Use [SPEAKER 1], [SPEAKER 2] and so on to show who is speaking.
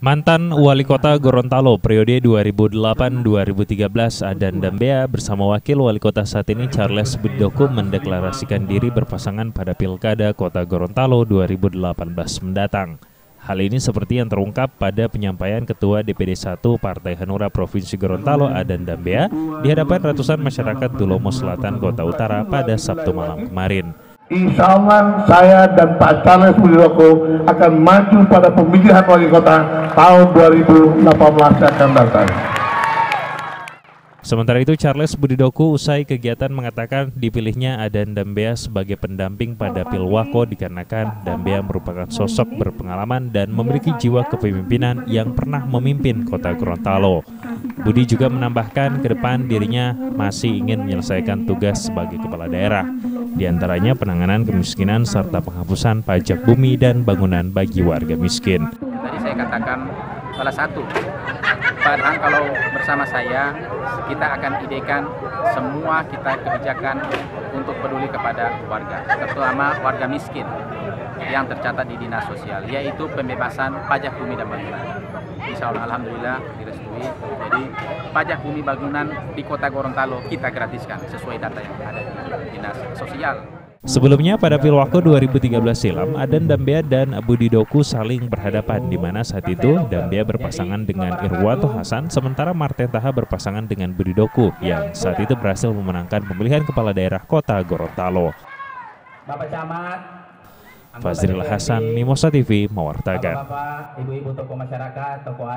[SPEAKER 1] Mantan Wali Kota Gorontalo periode 2008-2013 Adan Dambea bersama Wakil Wali Kota saat ini Charles Budoko mendeklarasikan diri berpasangan pada Pilkada Kota Gorontalo 2018 mendatang. Hal ini seperti yang terungkap pada penyampaian Ketua DPD 1 Partai Hanura Provinsi Gorontalo Adan Dambea di hadapan ratusan masyarakat Tulomo Selatan Kota Utara pada Sabtu malam kemarin.
[SPEAKER 2] Insya Allah saya dan Pak Charles Budoko akan maju pada pemilihan wali kota tahun 2018 yang akan datang.
[SPEAKER 1] Sementara itu Charles Budidoku usai kegiatan mengatakan dipilihnya Adan Dambea sebagai pendamping pada Pilwako dikarenakan Dambea merupakan sosok berpengalaman dan memiliki jiwa kepemimpinan yang pernah memimpin kota Gorontalo. Budi juga menambahkan ke depan dirinya masih ingin menyelesaikan tugas sebagai kepala daerah, di antaranya penanganan kemiskinan serta penghapusan pajak bumi dan bangunan bagi warga miskin.
[SPEAKER 3] Tadi saya katakan salah satu Padahal kalau bersama saya kita akan idekan semua kita kebijakan untuk peduli kepada warga, terutama warga miskin yang tercatat di dinas sosial, yaitu pembebasan pajak bumi dan bangunan. Insya Allah, Alhamdulillah direstui. Jadi pajak bumi bangunan di kota Gorontalo kita gratiskan sesuai data yang ada di dinas sosial.
[SPEAKER 1] Sebelumnya pada Pilwako 2013 silam, Adan Dambea dan Budi Doku saling berhadapan di mana saat itu Dambea berpasangan dengan Irwanto Hasan sementara Marten Taha berpasangan dengan Budi Doku yang saat itu berhasil memenangkan pemilihan kepala daerah kota Gorontalo.
[SPEAKER 3] Bapak Camat,
[SPEAKER 1] Fazril Hasan, Mimosa TV, mewartakan.
[SPEAKER 3] Bapak, Ibu-ibu tokoh masyarakat, tokoh